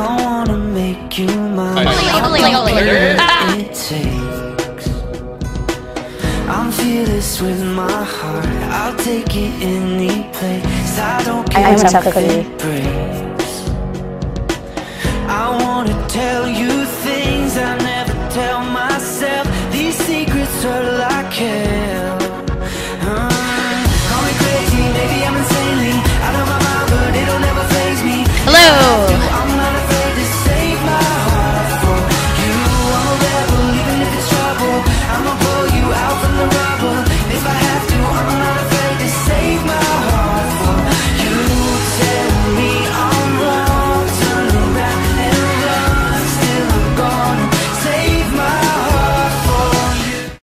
I wanna make you mine. It takes. I'm fearless with my heart. I'll take it any place. I don't care if it breaks. I wanna tell you things I never tell myself. These secrets are like. Hell.